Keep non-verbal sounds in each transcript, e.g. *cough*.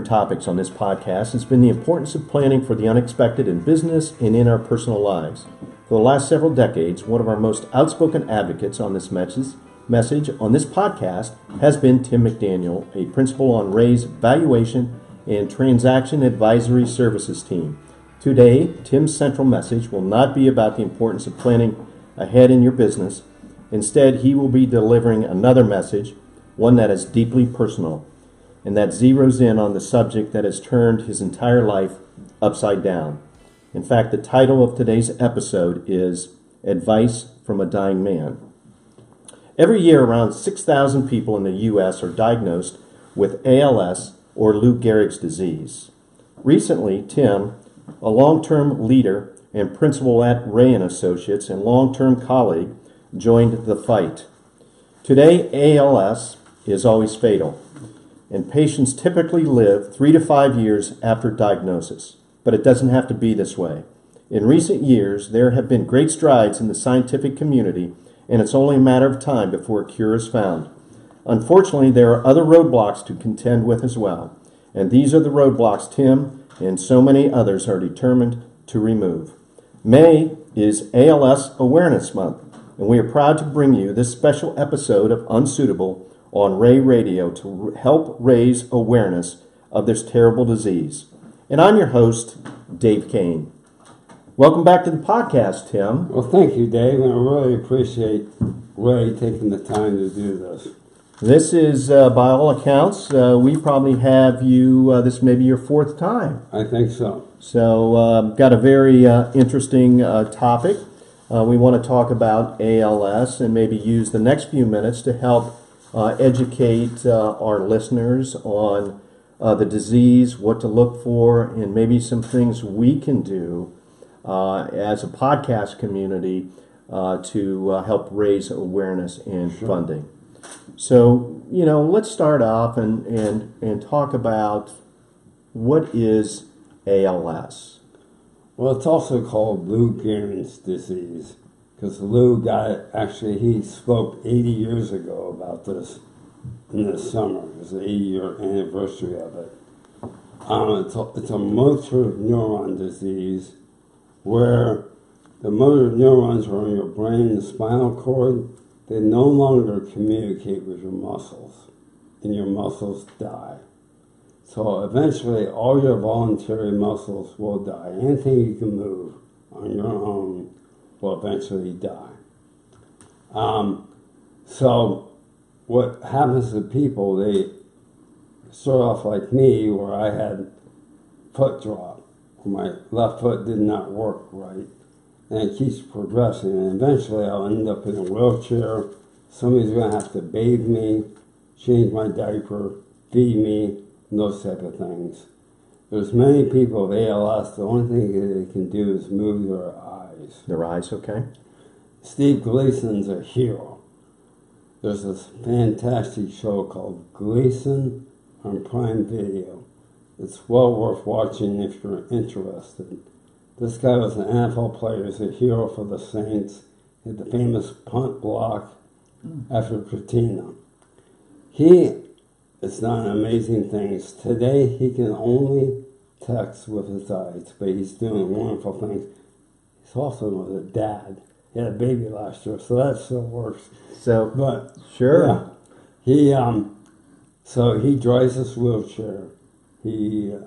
topics on this podcast has been the importance of planning for the unexpected in business and in our personal lives. For the last several decades, one of our most outspoken advocates on this message, message on this podcast has been Tim McDaniel, a principal on Rea's valuation and transaction advisory services team. Today, Tim's central message will not be about the importance of planning ahead in your business. Instead, he will be delivering another message, one that is deeply personal and that zeroes in on the subject that has turned his entire life upside down. In fact, the title of today's episode is Advice from a Dying Man. Every year, around 6,000 people in the U.S. are diagnosed with ALS or Lou Gehrig's disease. Recently, Tim, a long term leader and principal at Rea and Associates and long term colleague, joined the fight. Today, ALS is always fatal and patients typically live three to five years after diagnosis. But it doesn't have to be this way. In recent years, there have been great strides in the scientific community, and it's only a matter of time before a cure is found. Unfortunately, there are other roadblocks to contend with as well, and these are the roadblocks Tim and so many others are determined to remove. May is ALS Awareness Month, and we are proud to bring you this special episode of Unsuitable on Rea Radio to help raise awareness of this terrible disease. And I'm your host, Dave Kane. Welcome back to the podcast, Tim. Well, thank you, Dave, and I really appreciate Rea taking the time to do this. This is, uh, by all accounts, uh, we probably have you, uh, this may be your fourth time. I think so. So, uh, got a very uh, interesting uh, topic. we want to talk about ALS and maybe use the next few minutes to help uh, educate uh, our listeners on uh, the disease, what to look for, and maybe some things we can do uh, as a podcast community uh, to uh, help raise awareness and sure. funding. So, you know, let's start off and, and, and talk about what is ALS. Well, it's also called Lou Gehrig's disease because Lou got actually he spoke 80 years ago about this in the summer. It was the 80 year anniversary of it. Um, it's, a, it's a motor neuron disease where the motor neurons are in your brain and spinal cord. They no longer communicate with your muscles, and your muscles die. So eventually, all your voluntary muscles will die. Anything you can move on your own will eventually die. Um, so, what happens to people, they start off like me, where I had foot drop, my left foot did not work right, and it keeps progressing, and eventually I'll end up in a wheelchair. Somebody's going to have to bathe me, change my diaper, feed me, those type of things. There's many people with ALS, the only thing they can do is move their eyes. Their eyes, okay. Steve Gleason's a hero. There's this fantastic show called Gleason on Prime Video. It's well worth watching if you're interested. This guy was an NFL player. He's a hero for the Saints. He had the famous punt block hmm. after Katrina. He has done amazing things. Today, he can only text with his eyes, but he's doing wonderful things. He's also a dad. He had a baby last year, so that still works. So, but sure, yeah, he um, so he drives his wheelchair. He uh,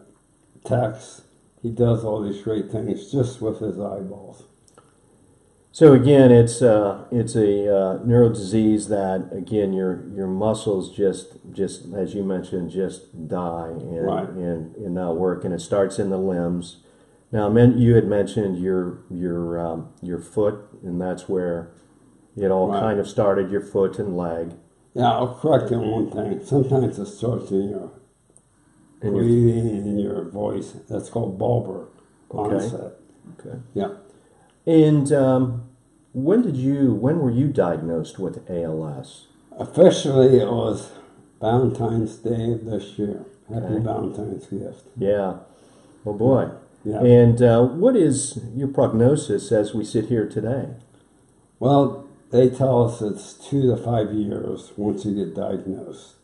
texts. He does all these great things just with his eyeballs. So again, it's uh, it's a uh, neuro disease that again your your muscles just just as you mentioned just die and right. and, and not work, and it starts in the limbs now, you had mentioned your your um, your foot, and that's where it all right. kind of started. Your foot and leg. Yeah, I'll correct you on one thing. Sometimes it starts in your in breathing your, and your voice. That's called bulbar okay. onset. Okay. Yeah. And um, when did you? When were you diagnosed with ALS? Officially, it was Valentine's Day this year. Happy okay. Valentine's gift. Yeah. Oh boy. Yeah. And uh, what is your prognosis as we sit here today? Well, they tell us it's two to five years once you get diagnosed.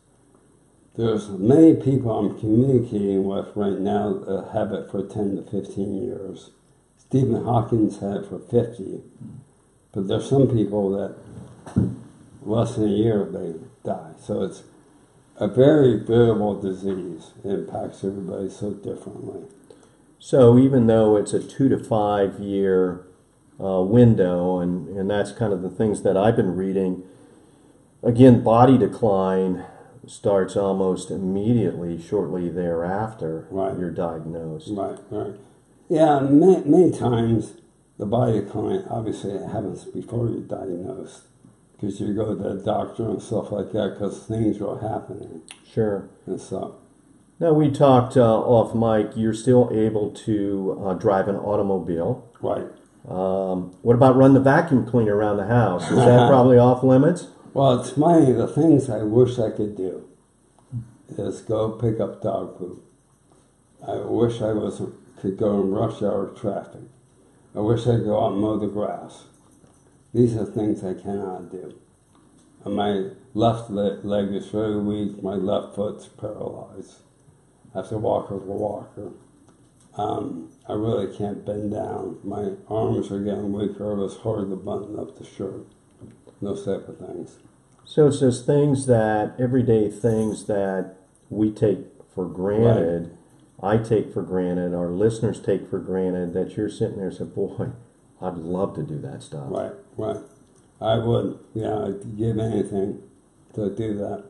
there's many people I'm communicating with right now that have it for 10 to 15 years. Stephen Hawkins had it for 50. But there's some people that less than a year they die. So it's a very variable disease. It impacts everybody so differently. So even though it's a two to five year uh, window, and, and that's kind of the things that I've been reading, again, body decline starts almost immediately shortly thereafter Right. you're diagnosed. Right, right. Yeah, many, many times the body decline, obviously, it happens before you're diagnosed. Because you go to the doctor and stuff like that because things are happening Sure. and stuff. Now, we talked uh, off mic, you're still able to uh, drive an automobile. Right. Um, what about run the vacuum cleaner around the house? Is that *laughs* probably off limits? Well, it's funny, the things I wish I could do is go pick up dog poop. I wish I was could go in rush hour traffic. I wish I could go out and mow the grass. These are things I cannot do. And my left le- leg is very weak, my left foot's paralyzed. I have to walk with a walker. Um, I really can't bend down. My arms are getting weaker. It's hard to button up the shirt. Those type of things. So it's those things that, everyday things that we take for granted, Right. I take for granted, our listeners take for granted, that you're sitting there and say, boy, I'd love to do that stuff. Right, right. I would, yeah, I'd give anything to do that.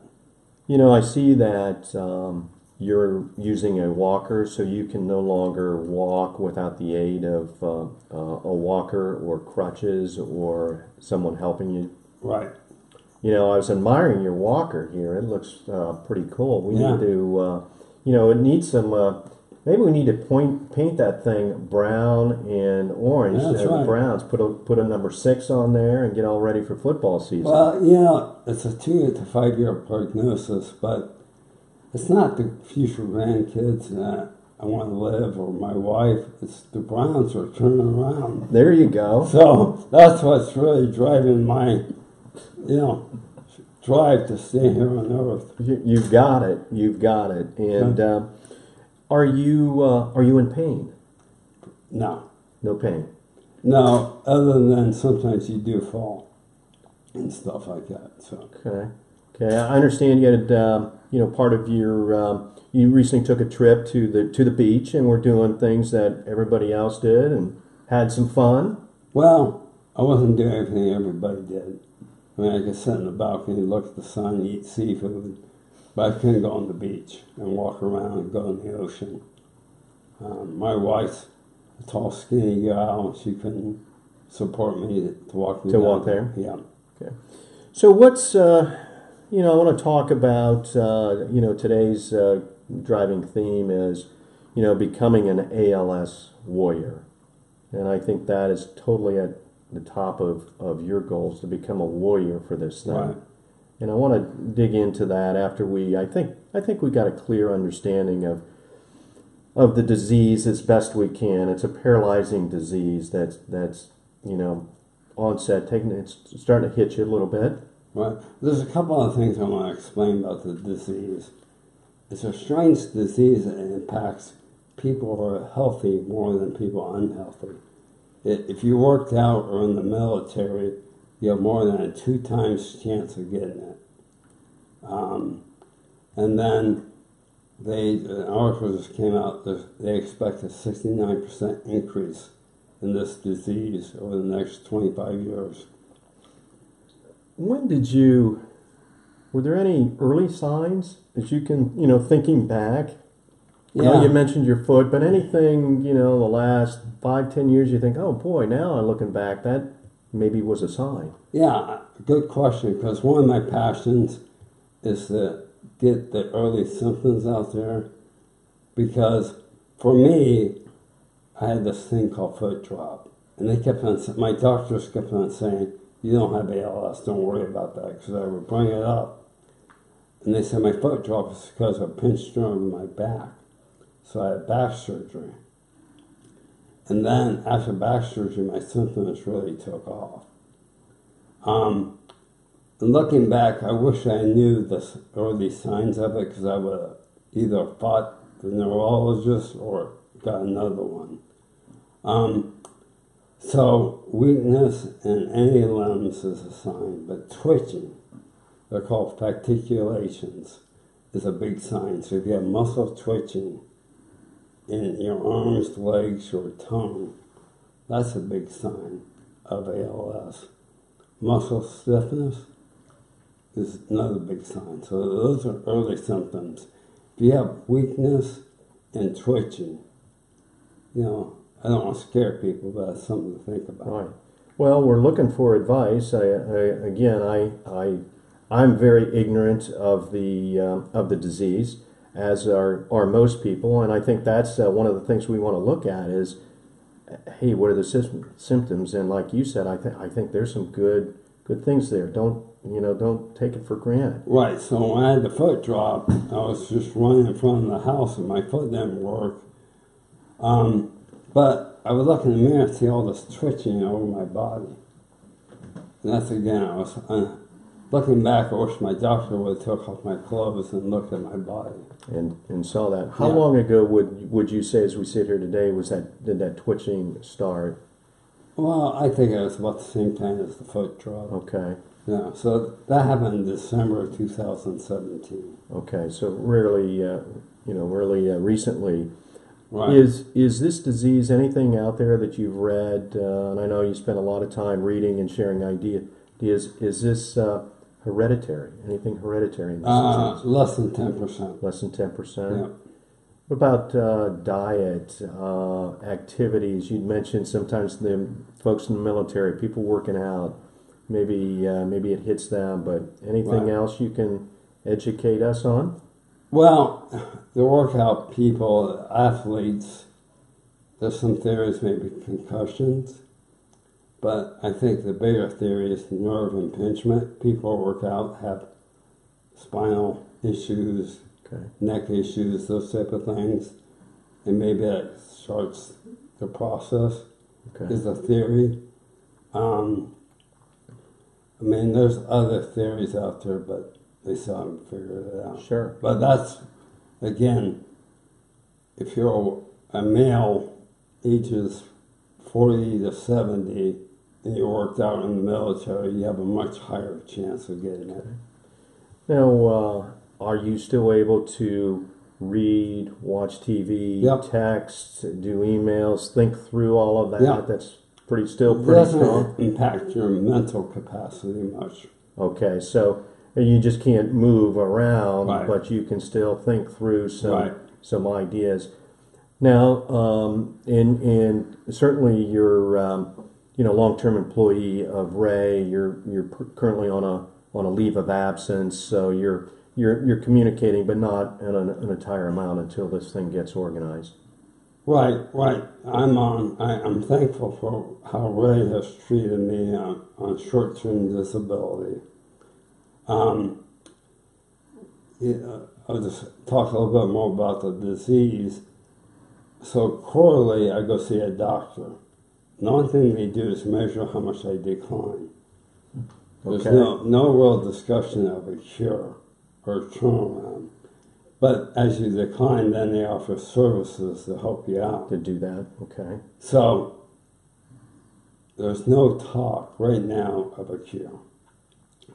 You know, I see that um, you're using a walker, so you can no longer walk without the aid of uh, uh, a walker or crutches or someone helping you. Right. You know, I was admiring your walker here. It looks uh, pretty cool. We Yeah. need to, uh, you know, it needs some. Uh, maybe we need to point paint that thing brown and orange. Yeah, that's right. Browns. Put a put a number six on there and get all ready for football season. Well, you know, it's a two to five year prognosis, but it's not the future grandkids that I want to live or my wife. It's the Browns are turning around. there you go. So that's what's really driving my, you know, drive to stay here on Earth. You, you've got it. You've got it. And um, are you uh, are you in pain? No. No pain. No, other than sometimes you do fall and stuff like that. So Okay. Okay. I understand you had um, you know part of your um, you recently took a trip to the to the beach and we're doing things that everybody else did and had some fun. Well, I wasn't doing everything everybody did. I mean, I could sit in the balcony, look at the sun, eat seafood, but I couldn't go on the beach and walk around and go in the ocean. Um, my wife's a tall, skinny gal. She couldn't support me to, to walk me To down. walk there? Yeah. Okay. So what's uh, you know I want to talk about uh, you know today's uh, driving theme is you know becoming an ALS warrior, and I think that is totally at the top of, of your goals to become a warrior for this thing. Right. And I want to dig into that after we I think I think we got a clear understanding of of the disease as best we can. It's a paralyzing disease that's that's you know onset taking it's starting to hit you a little bit. Right. There's a couple of things I want to explain about the disease. It's a strange disease that impacts people who are healthy more than people unhealthy. If you worked out or in the military, you have more than a two times chance of getting it. Um, and then they, an article just came out, they expect a 69% increase in this disease over the next 25 years. When did you? Were there any early signs that you can, you know, thinking back? I know you mentioned your foot, but anything, you know, the last five, ten years, you think, oh boy, now I'm looking back, that maybe was a sign. Yeah, good question. Because one of my passions is to get the early symptoms out there. Because for me, I had this thing called foot drop, and they kept on. My doctors kept on saying, "You don't have ALS. Don't worry about that." Because I would bring it up, and they said my foot dropped because of a pinched nerve in my back. So I had back surgery. And then after back surgery, my symptoms really took off. Um, and looking back, I wish I knew the early signs of it because I would have either fought the neurologist or got another one. Um, so weakness in any limbs is a sign, but twitching, they're called fasciculations, is a big sign. So if you have muscle twitching in your arms, legs, or tongue, that's a big sign of ALS. Muscle stiffness is another big sign. So those are early symptoms. If you have weakness and twitching, you know, I don't want to scare people, but that's something to think about. Right. Well, we're looking for advice. I, I, again, I, I, I'm very ignorant of the um, of the disease, as are are most people, and I think that's uh, one of the things we want to look at is, hey, what are the sys- symptoms? And like you said, I think I think there's some good good things there. Don't you know? Don't take it for granted. Right, so when I had the foot drop, I was just running in front of the house and my foot didn't work. Um, but I would look in the mirror and see all this twitching over my body. And that's again, I was uh, looking back. I wish my doctor would have took off my clothes and looked at my body. And and saw that. How Yeah. long ago would would you say, as we sit here today, was that did that twitching start? Well, I think it was about the same time as the foot drop. Okay. Yeah, so that happened in December of 2017. Okay, so really, uh, you know, really uh, recently, Right. is is this disease anything out there that you've read? Uh, and I know you spend a lot of time reading and sharing idea- ideas. Is this uh, hereditary? Anything hereditary in this Uh, disease? less than 10%. Less than ten percent. Yeah. What about uh, diet, uh, activities? You'd mentioned sometimes the folks in the military, people working out. Maybe uh, maybe it hits them, but anything Right. else you can educate us on? Well, the workout people, athletes, there's some theories, maybe concussions, but I think the bigger theory is nerve impingement. People who work out have spinal issues, Okay. neck issues, those type of things, and maybe that starts the process. Okay. Is a theory. Um, I mean, there's other theories out there, but they still haven't figured it out. Sure. But that's, again, if you're a, a male, ages 40 to 70, and you worked out in the military, you have a much higher chance of getting it. Now, uh, are you still able to read, watch TV, Yep. text, do emails, think through all of that? Yeah. That's pretty still It pretty doesn't strong. impact your mental capacity much. Okay, so you just can't move around, Right. but you can still think through some Right. some ideas. Now, um, and and certainly you're um, you know long term employee of Rea. You're you're currently on a on a leave of absence, so you're you're you're communicating, but not an, an entire amount until this thing gets organized. Right, right. I'm on. I, I'm thankful for how Rea has treated me on, on short-term disability. Um, yeah, I'll just talk a little bit more about the disease. So quarterly, I go see a doctor. The only thing they do is measure how much I decline. There's Okay. no no real discussion of a cure or a turnaround. But as you decline, then they offer services to help you out. To do that, okay, So there's no talk right now of a cure.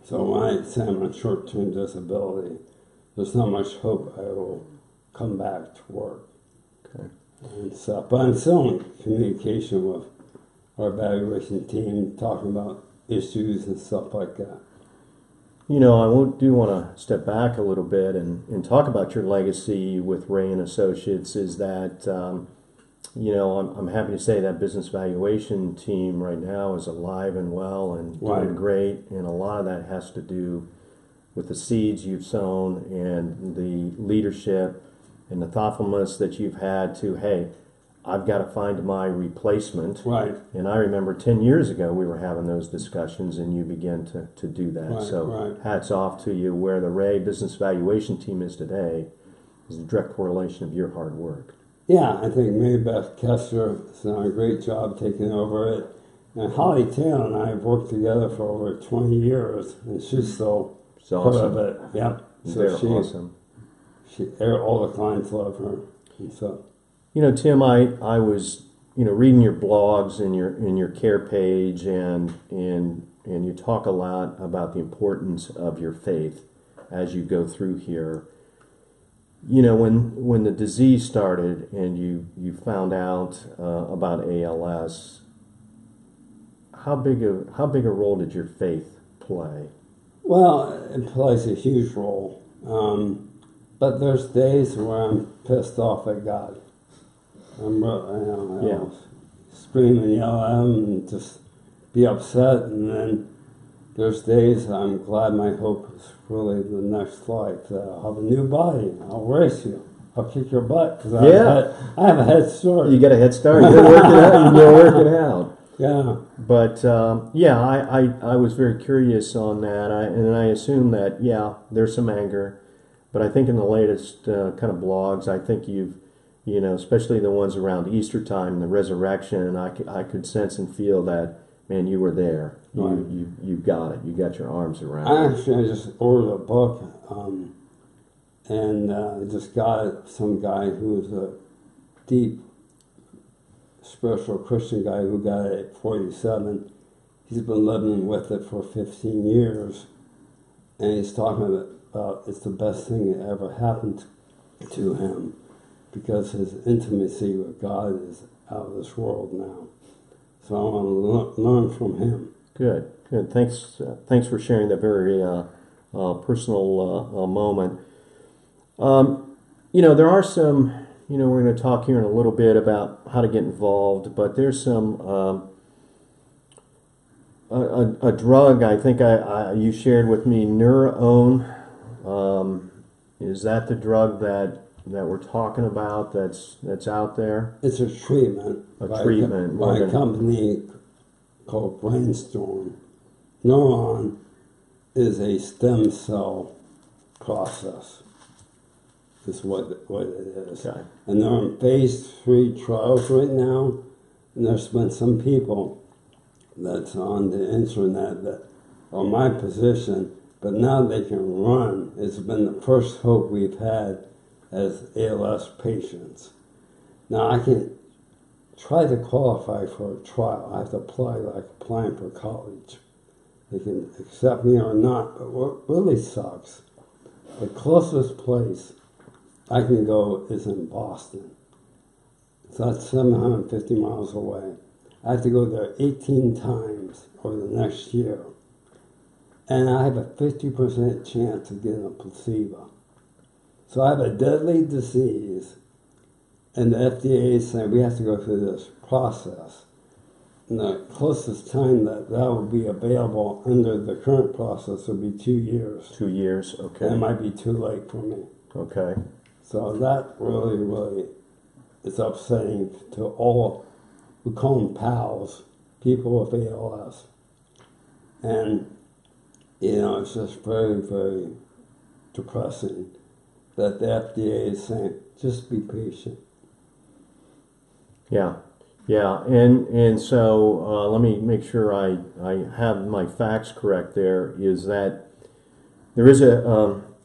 So when I say I'm on short-term disability, there's not much hope I will come back to work okay. and stuff. But I'm still in communication with our evaluation team, talking about issues and stuff like that. You know, I do want to step back a little bit and, and talk about your legacy with Rea and Associates. Is that, um, you know, I'm, I'm happy to say that business valuation team right now is alive and well and doing great. And a lot of that has to do with the seeds you've sown and the leadership and the thoughtfulness that you've had to, hey, I've got to find my replacement. Right. And I remember 10 years ago we were having those discussions and you began to, to do that. Right, so right. hats off to you. Where the Rea Business Valuation Team is today is a direct correlation of your hard work. Yeah, I think Mary Beth Kessler has done a great job taking over it. And Holly Taylor and I have worked together for over 20 years, and she's still It's part awesome. of it. Yep. So They're she, awesome. she, all the clients love her. And so, You know, Tim, I, I was, you know, reading your blogs and your in your care page and and and you talk a lot about the importance of your faith as you go through here. You know, when when the disease started and you you found out uh, about ALS, how big a how big a role did your faith play? well, it plays a huge role. Um, but there's days where I'm pissed off at God. I'm, you know, Yeah. Scream and yell at him and just be upset. And then there's days I'm glad my hope is really the next flight. That I'll have a new body. I'll race you. I'll kick your butt because I, have a Yeah. I have a head start. You got a head start. You're working out. You're working out. *laughs* yeah. But um, yeah, I, I, I was very curious on that, I, and I assume that yeah, there's some anger, but I think in the latest uh, kind of blogs, I think you've, you know, especially the ones around Easter time and the resurrection, and I, c- I could sense and feel that man, you were there, you Right. you, you got it, you got your arms around I actually I just ordered a book, um, and uh, just got it. Some guy who's a deep spiritual Christian guy who got it at 47. He's been living with it for 15 years, and he's talking about, about it's the best thing that ever happened to him because his intimacy with God is out of this world now. So I learn from him. Good, good. Thanks, uh, thanks for sharing that very uh, uh, personal uh, uh, moment. Um, you know, there are some. You know, we're going to talk here in a little bit about how to get involved, but there's some um, a, a, a drug. I think I, I you shared with me NurOwn. Um, is that the drug that that we're talking about? That's that's out there. It's a treatment. A by treatment, by a company called Brainstorm. NurOwn is a stem cell process. Is what what it is. Okay. And they're in phase three trials right now. And there's been some people that's on the internet that are my position, but now they can run. It's been the first hope we've had as ALS patients. Now I can try to qualify for a trial. I have to apply like applying for college. They can accept me or not, but what really sucks, the closest place I can go is in Boston. It's not 750 miles away. I have to go there 18 times over the next year. And I have a 50% chance of getting a placebo. So I have a deadly disease, and the FDA is saying we have to go through this process. And the closest time that that will be available under the current process would be two years. Two years. And it might be too late for me. Okay. So that really, really is upsetting to all, we call them pals, people with ALS. And, you know, it's just very, very depressing that the FDA is saying, just be patient. Yeah, yeah, and and so uh, let me make sure I I have my facts correct. There is that there is a um,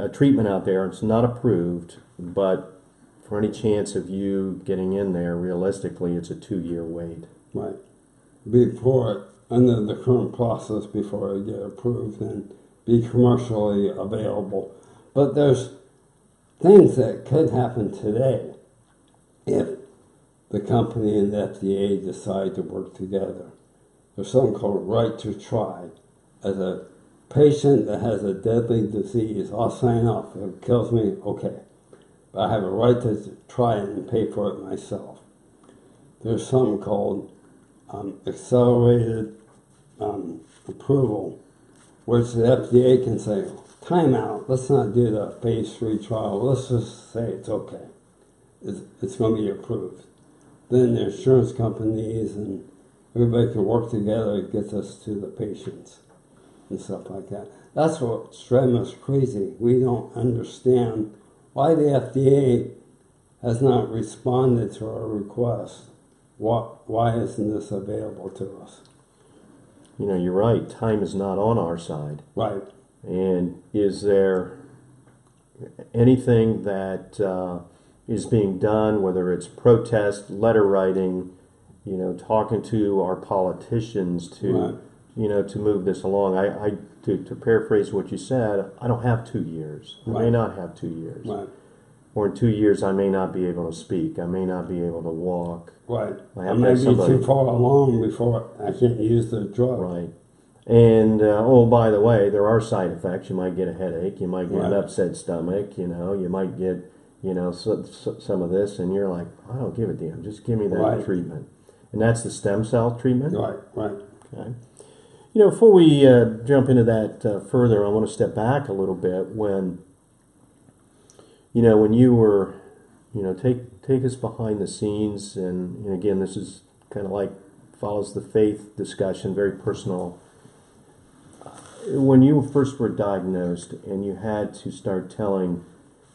a treatment out there. It's not approved, but for any chance of you getting in there, realistically, it's a two year wait. Right. Before, under the current process, before it get approved and be commercially available. But there's things that could happen today if the company and the FDA decide to work together. There's something called right to try. As a patient that has a deadly disease, I'll sign up. If it kills me, okay. But I have a right to try it and pay for it myself. There's something called um, accelerated um, approval, which the FDA can say, time out, let's not do the phase three trial, let's just say it's okay. It's, it's going to be approved. Then the insurance companies and everybody can work together to get us to the patients and stuff like that. That's what's driving us crazy. We don't understand why the FDA has not responded to our request why, why isn't this available to us? You know, you're right. Time is not on our side. Right. And is there anything that uh, is being done, whether it's protest, letter writing, you know, talking to our politicians to, Right. you know, to move this along? I, I to, to paraphrase what you said, I don't have two years. I may not have two years. Right. Or in two years, I may not be able to speak. I may not be able to walk. Right. I I, may be too far along before I can't use the drug. Right. And uh, oh, by the way, there are side effects. You might get a headache. You might get an upset stomach. You know, you might get you know so, so, some of this, and you're like, I don't give a damn. Just give me that Right. treatment. And that's the stem cell treatment. Right. Right. Okay. You know, before we uh, jump into that uh, further, I want to step back a little bit. When you know, when you were, you know, take take us behind the scenes, and, and again, this is kind of like follows the faith discussion, very personal. When you first were diagnosed, and you had to start telling,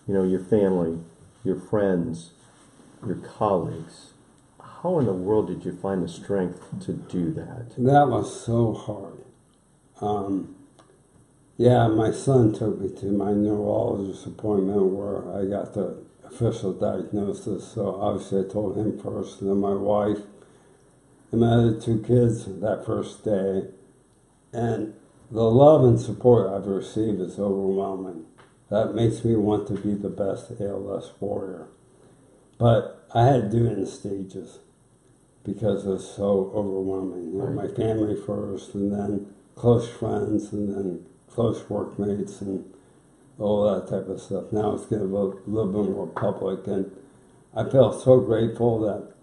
you know, your family, your friends, your colleagues, how in the world did you find the strength to do that? That was so hard. Um, yeah, my son took me to my neurologist appointment where I got the official diagnosis. So obviously, I told him first, and then my wife, and my other two kids that first day. And the love and support I've received is overwhelming. That makes me want to be the best ALS warrior. But I had to do it in stages because it was so overwhelming. You know, my family first, and then close friends, and then close workmates, and all that type of stuff. Now it's getting a little, little bit more public, and I feel so grateful that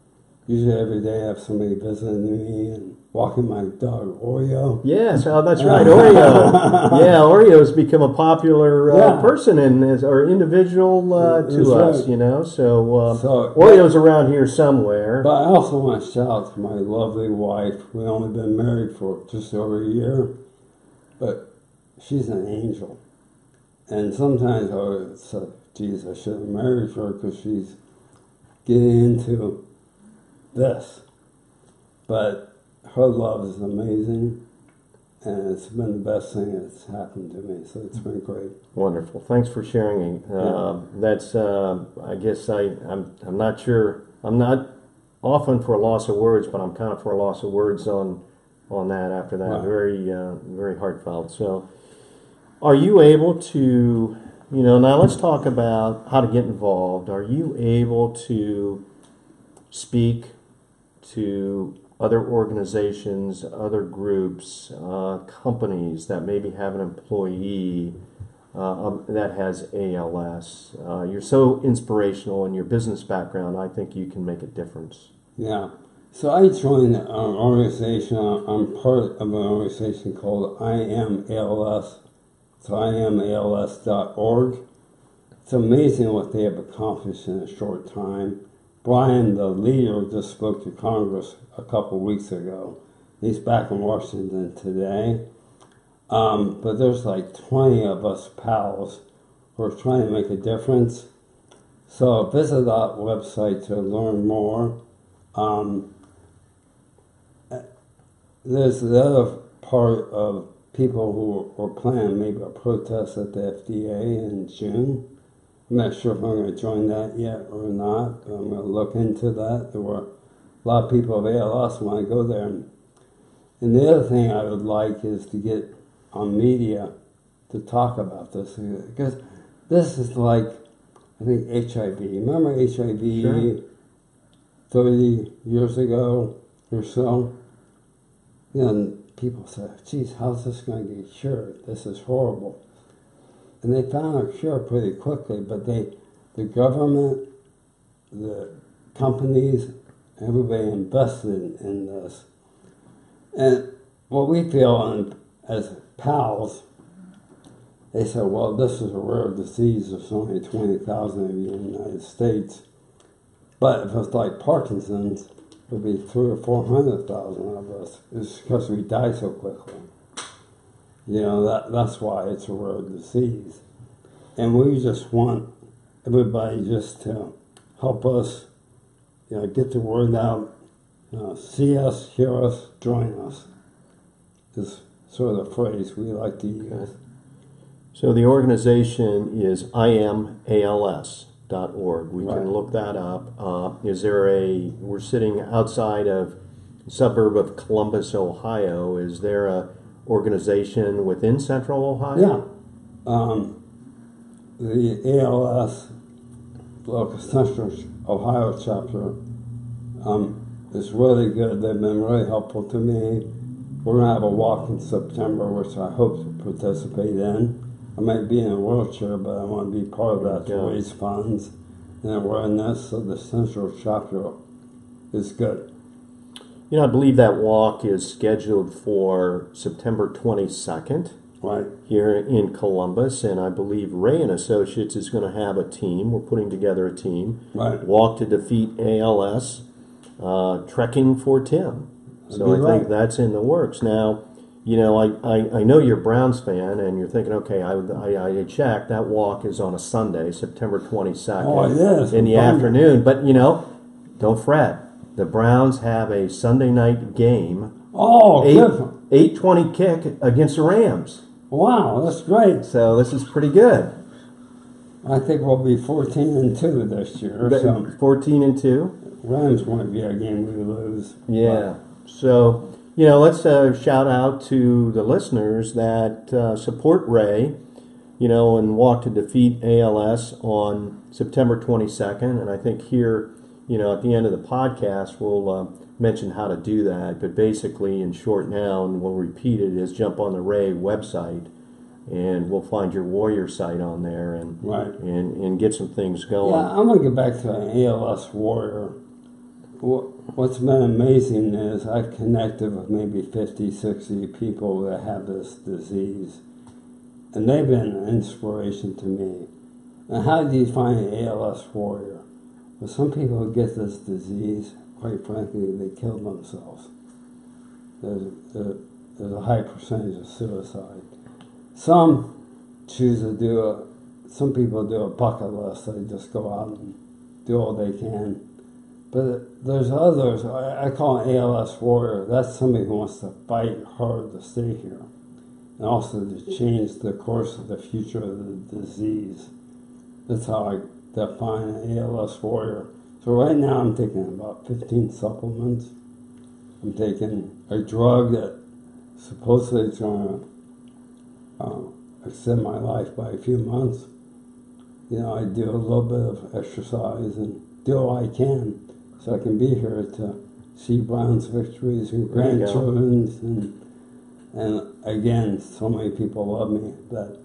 usually every day I have somebody visiting me and walking my dog Oreo. Yes, oh, that's right, Oreo. *laughs* yeah, Oreo's become a popular uh, Yeah. person and is, or individual uh, That's to us, right. you know. So, uh, So- Oreo's around here somewhere. But I also want to shout out to my lovely wife. We've only been married for just over a year, but she's an angel. And sometimes I would say, geez, I should have married her because she's getting into this. But her love is amazing, and it's been the best thing that's happened to me. So it's been great. Wonderful. Thanks for sharing. Uh, That's, uh, I guess I, I'm, I'm not sure. I'm not often for a loss of words, but I'm kind of for a loss of words on, on that. After that, very, uh, very heartfelt. So, are you able to, you know? Now let's talk about how to get involved. Are you able to speak to other organizations, other groups, uh, companies that maybe have an employee uh, um, that has ALS. Uh, you're so inspirational in your business background. I think you can make a difference. Yeah. So I joined an organization. I'm part of an organization called I Am ALS. So I am ALS.org. It's amazing what they have accomplished in a short time. Brian, the leader, just spoke to Congress a couple weeks ago. He's back in Washington today. Um, but there's like 20 of us pals who are trying to make a difference. So visit that website to learn more. Um, there's the other part of people who are planning maybe a protest at the FDA in June. I'm not sure if I'm going to join that yet or not. But I'm going to look into that. There were a lot of people of ALS want to go there. And the other thing I would like is to get on media to talk about this because this is like I think HIV. Remember HIV Sure. 30 years ago or so? And people said, geez, how's this going to get cured? This is horrible. And they found a cure pretty quickly, but they, the government, the companies, everybody invested in this. And what we feel on, as pals, they said, well, this is a rare disease. There's only 20,000 of you in the United States. But if it's like Parkinson's, it would be three or 400,000 of us. It's because we die so quickly. You know, that, that's why it's a rare disease. And we just want everybody just to help us, you know, get the word out uh, see us, hear us, join us. Is sort of the phrase we like to use. So the organization is imals.org. We Right. can look that up. Uh, is there a? We're sitting outside of suburb of Columbus, Ohio. Is there a organization within Central Ohio? Yeah. Um, the ALS local Central Ohio chapter um, is really good. They've been really helpful to me. We're gonna have a walk in September, which I hope to participate in. I might be in a wheelchair, but I want to be part of that to raise funds and awareness. So the Central chapter is good. You know, I believe that walk is scheduled for September 22nd Right. here in Columbus, and I believe Rea and Associates is going to have a team. We're putting together a team. Right. Walk to Defeat ALS, uh, Trekking for Tim. So I be think that's in the works. Now, you know, I, I, I know you're a Browns fan, and you're thinking, okay, I, I, I checked. That walk is on a Sunday, September 22nd. Oh. In the afternoon. But, you know, don't fret. The Browns have a Sunday night game, Oh, eight, good. 820 kick against the Rams. Wow, that's great. So this is pretty good. I think we'll be 14 and 2 this year. So 14 and 2. Rams might be a game we lose. Yeah. So, you know, let's uh, shout out to the listeners that uh, support Rea, you know, and walk to defeat ALS on September 22nd. And I think here, you know, at the end of the podcast, we'll uh, mention how to do that. But basically, in short now, and we'll repeat it, is jump on the Rea website and we'll find your warrior site on there and, Right. and, and get some things going. Yeah, I'm going to get back to an ALS warrior. What's been amazing is I've connected with maybe 50, 60 people that have this disease. And they've been an inspiration to me. And how do you find an ALS warrior? Well, some people who get this disease, quite frankly, they kill themselves. There's, there- there's a high percentage of suicide. Some choose to do a, some people do a bucket list. They just go out and do all they can. But there's others, I, I call an ALS warrior. That's somebody who wants to fight hard to stay here. And also to change the course of the future of the disease. That's how I define an ALS warrior. So right now I'm taking about 15 supplements. I'm taking a drug that supposedly is going to um, extend my life by a few months. You know, I do a little bit of exercise and do all I can so I can be here to see Brown's victories and There you go. grandchildren's and and again, so many people love me that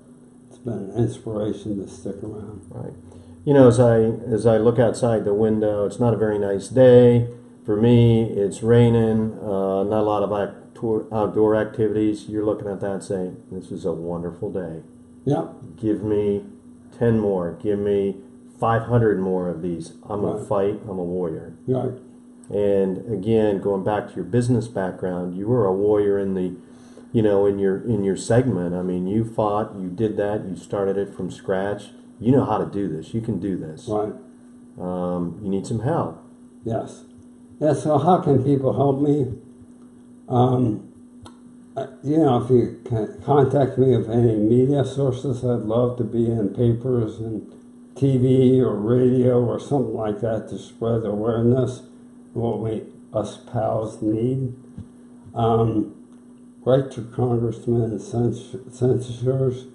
it's been an inspiration to stick around. Right. You know, as I as I look outside the window, it's not a very nice day for me. It's raining. Uh, not a lot of outdoor, outdoor activities. You're looking at that, saying, "This is a wonderful day. Yeah, Give me ten more. Give me five hundred more of these. I'm Right. fight. I'm a warrior." right. And again, going back to your business background, you were a warrior in the, you know, in your in your segment. I mean, you fought, you did that, you started it from scratch. You know how to do this. You can do this. Right. Um, you need some help. Yes. Yeah, so how can people help me? Um, you know, if you can contact me with any media sources, I'd love to be in papers and TV or radio or something like that to spread awareness of what we, us pals, need. Um, write to congressmen and senators.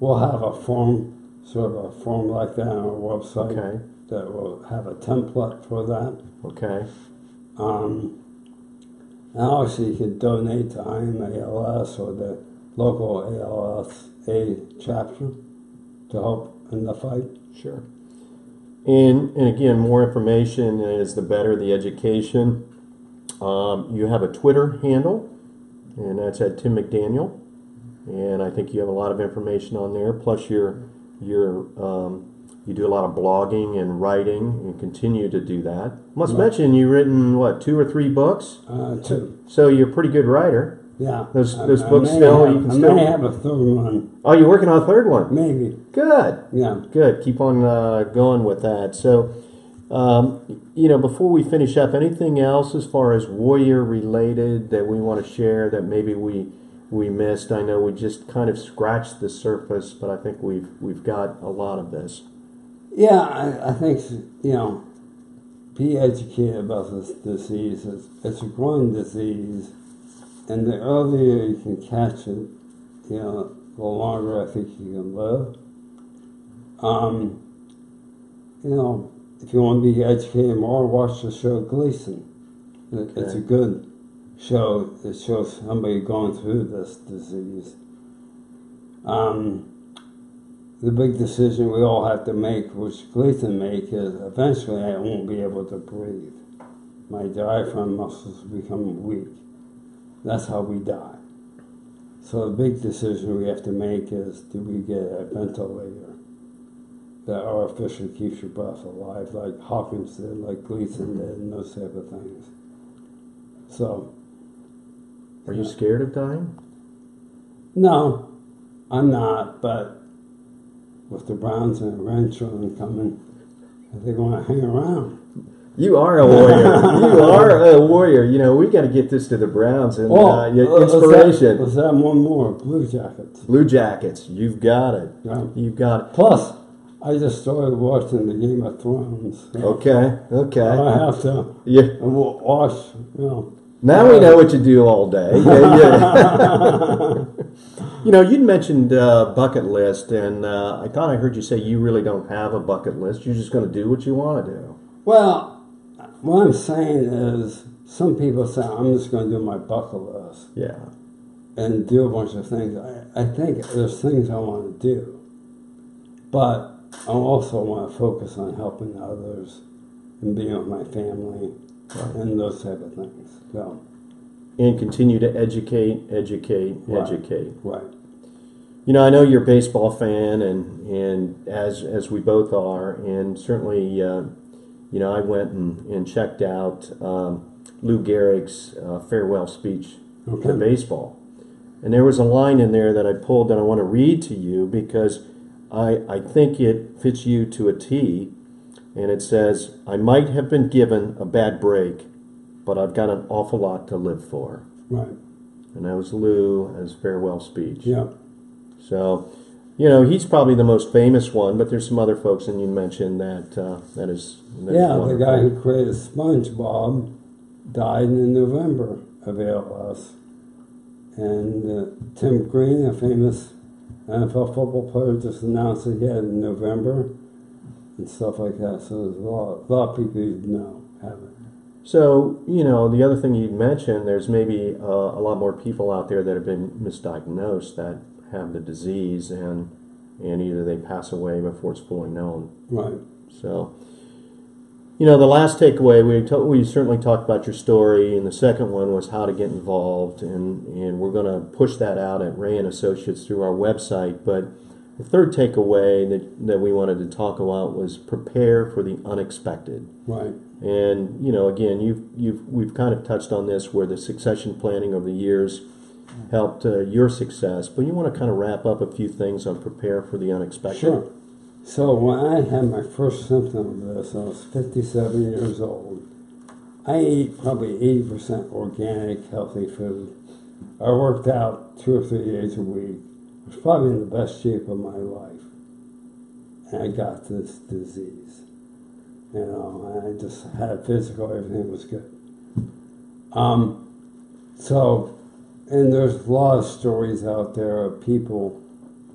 We'll have a form, sort of a form like that on our website Okay. that will have a template for that. Okay. Um, and obviously, you can donate to IMALS or the local ALSA chapter to help in the fight. Sure. And and again, more information is the better. The education. Um, you have a Twitter handle, and that's at Tim McDaniel. And I think you have a lot of information on there. Plus, your your um, you do a lot of blogging and writing, and continue to do that. Must Right. mention you've written what two or three books, Uh, two. so you're a pretty good writer. Yeah. Those- I- those I books still- have- you can I still- may have a third one. Oh, you're working on a third one. Maybe. Good. Yeah. Good. Keep on uh, going with that. So, Um, you know, before we finish up, anything else as far as warrior related that we want to share that maybe we we missed? I know we just kind of scratched the surface, but I think we've we've got a lot of this. Yeah, I, I think you know, be educated about this disease. It's, it's a growing disease, and the earlier you can catch it, you know, the longer I think you can live. Um, you know, if you want to be educated more, watch the show Gleason. It, It's a good show. It shows somebody going through this disease. Um, the big decision we all have to make, which Gleason make, is eventually I won't be able to breathe. My diaphragm muscles become weak. That's how we die. So the big decision we have to make is do we get a ventilator that artificially keeps your breath alive, like Hawkins did, like Gleason did, and those type of things. So, Are you scared of dying? no, I'm not, but with the Browns and the grandchildren coming, they're going to hang around. You are a warrior. you *laughs* are a warrior. You know, we got to get this to the Browns and uh, yeah, let's inspiration. Let's add one more Blue Jackets. Blue Jackets. You've got it. Right. You've got it. Plus, I just started watching the Game of Thrones. Okay. Okay. I have to Yeah. watch, you know. Now we know what you do all day. *laughs* Yeah, yeah. *laughs* you know, you'd mentioned uh, bucket list, and uh, I thought I heard you say you really don't have a bucket list. You're just going to do what you want to do. Well, what I'm saying is, some people say I'm just going to do my bucket list Yeah. and do a bunch of things. I, I think there's things I want to do, but I also want to focus on helping others and being with my family and those type of things. So, And continue to educate, educate, Right. educate. right. You know, I know you're a baseball fan, and and as as we both are, and certainly, uh, you know, I went and, and checked out um, Lou Gehrig's uh, farewell speech Okay. to baseball, and there was a line in there that I pulled that I want to read to you because I I think it fits you to a T, and it says, "I might have been given a bad break, but I've got an awful lot to live for," Right. and that was Lou as farewell speech. Yeah. So, you know, he's probably the most famous one, but there's some other folks, and you mentioned that uh, that is. That is Yeah, the guy who created SpongeBob died in November of ALS. And uh, Tim Green, a famous NFL football player, just announced that he had in November and stuff like that. So there's a lot, a lot of people you know have it. So, you know, the other thing you mentioned, there's maybe uh, a lot more people out there that have been misdiagnosed that have the disease, and and either they pass away before it's fully known. Right. So, you know, the last takeaway we to, we certainly talked about your story, and the second one was how to get involved, and and we're going to push that out at Rea and Associates through our website. But the third takeaway that that we wanted to talk about was prepare for the unexpected. Right. And you know, again, you've you've we've kind of touched on this where the succession planning over the years helped uh, your success, but you want to kind of wrap up a few things on prepare for the unexpected. Sure. So when I had my first symptom of this, I was 57 years old. I ate probably 80% organic, healthy food. I worked out two or three days a week. Was probably in the best shape of my life. And I got this disease. You know, I just had a physical, everything was good. Um, so, and there's a lot of stories out there of people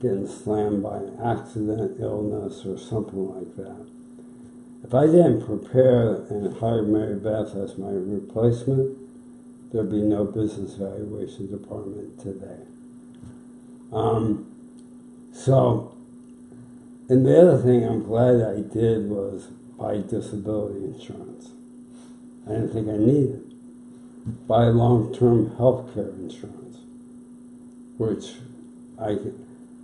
getting slammed by an accident, illness, or something like that. If I didn't prepare and hire Mary Beth as my replacement, there'd be no business valuation department today. Um, so, and the other thing I'm glad I did was buy disability insurance. I didn't think I needed it. Buy long-term health care insurance, which I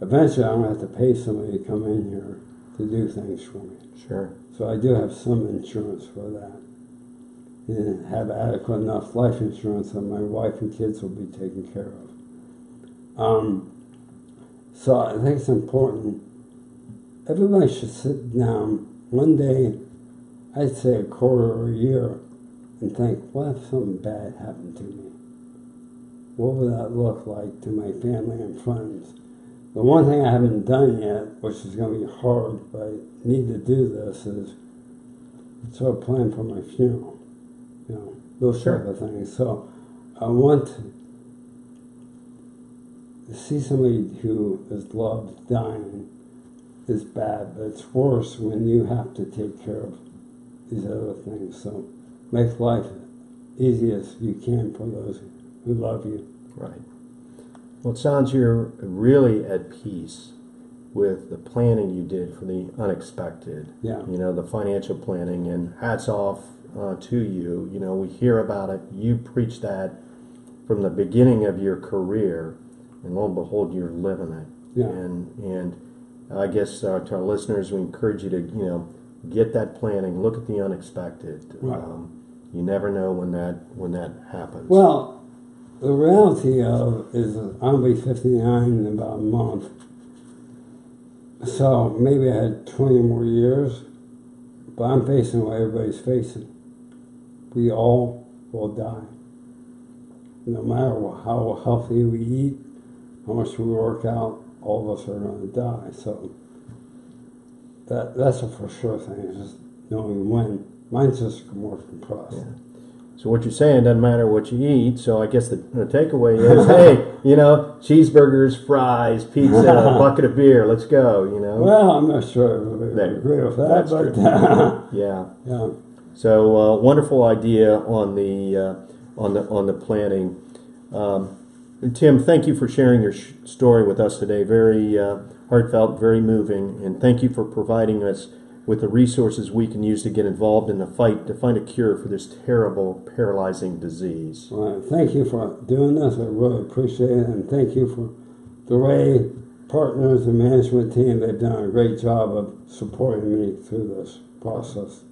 eventually I'm gonna have to pay somebody to come in here to do things for me. Sure. So I do have some insurance for that. And have adequate enough life insurance that my wife and kids will be taken care of. Um, so I think it's important. Everybody should sit down one day I'd say a quarter or a year, and think, what if something bad happened to me? What would that look like to my family and friends? The one thing I haven't done yet, which is going to be hard, but I need to do this, is sort of plan for my funeral. You know, those Sure. type of things. So I want to see somebody who is loved dying is bad, but it's worse when you have to take care of these other things. So make life easy as you can for those who love you. Right. Well, it sounds you're really at peace with the planning you did for the unexpected. Yeah. You know, the financial planning, and hats off uh, to you. You know, we hear about it. You preach that from the beginning of your career, and lo and behold, you're living it. Yeah. And and I guess uh, to our listeners, we encourage you to you know get that planning. Look at the unexpected. Right. Um, you never know when that when that happens. Well, the reality of is I'll be 59 in about a month. So maybe I had 20 more years, but I'm facing what everybody's facing. We all will die. No matter how healthy we eat, much we work out, all of us are going to die. So that that's a for sure thing, is just knowing when. Mine's just more compressed. Yeah. So what you're saying doesn't matter what you eat. So I guess the, the takeaway is, *laughs* hey, you know, cheeseburgers, fries, pizza, a *laughs* bucket of beer. Let's go. You know. Well, I'm not sure would agree with that, that's but *laughs* yeah. yeah, So uh, wonderful idea on the uh, on the on the planning. Um, Tim, thank you for sharing your sh- story with us today. Very uh, heartfelt, very moving, and thank you for providing us with the resources we can use to get involved in the fight to find a cure for this terrible, paralyzing disease. well, thank you for doing this. I really appreciate it, and thank you for the way partners and management team. They've done a great job of supporting me through this process.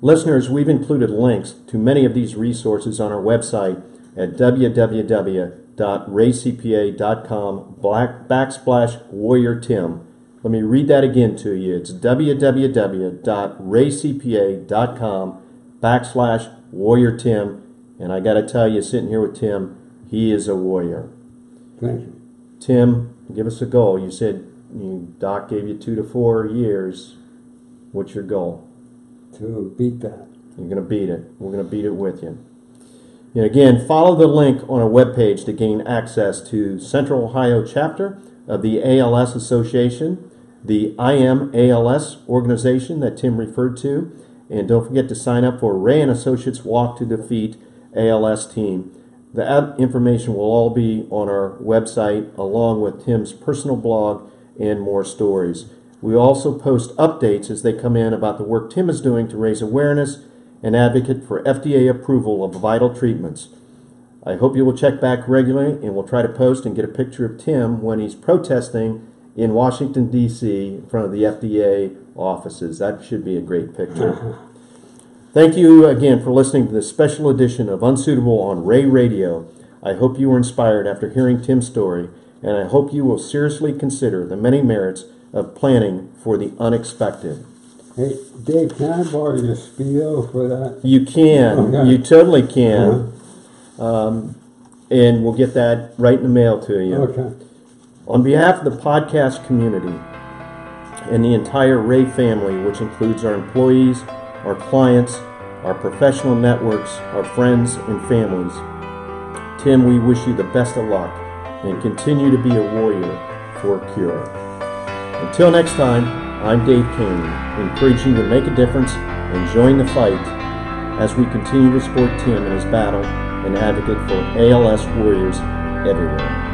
Listeners, we've included links to many of these resources on our website at www.reacpa.com black, backslash warrior tim. Let me read that again to you. It's www.reacpa.com backslash warrior tim. And I got to tell you, sitting here with Tim, he is a warrior. Thank you. Tim, give us a goal. You said you, Doc gave you two to four years. What's your goal? To beat that. You're going to beat it. We're going to beat it with you. And again, follow the link on our webpage to gain access to Central Ohio chapter of the ALS Association, the IM ALS organization that Tim referred to, and don't forget to sign up for Rea and Associates Walk to Defeat ALS team. The information will all be on our website along with Tim's personal blog and more stories. We also post updates as they come in about the work Tim is doing to raise awareness and advocate for FDA approval of vital treatments. I hope you will check back regularly and we'll try to post and get a picture of Tim when he's protesting in Washington, D.C. in front of the FDA offices. That should be a great picture. Thank you again for listening to this special edition of Unsuitable on Rea Radio. I hope you were inspired after hearing Tim's story, and I hope you will seriously consider the many merits of planning for the unexpected. Hey, Dave, can I borrow your Speedo for that? You can, *laughs* Okay. you totally can, Um, and we'll get that right in the mail to you. Okay. On behalf of the podcast community and the entire Rea family, which includes our employees, our clients, our professional networks, our friends, and families, Tim, we wish you the best of luck and continue to be a warrior for a cure. Until next time, I'm Dave Kane, encouraging you to make a difference and join the fight as we continue to support Tim in his battle and advocate for ALS warriors everywhere.